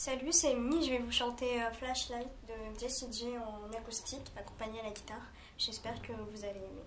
Salut, c'est Emily. Je vais vous chanter euh, Flashlight de Jessie J en acoustique, accompagnée à la guitare. J'espère que vous allez aimer.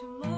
to.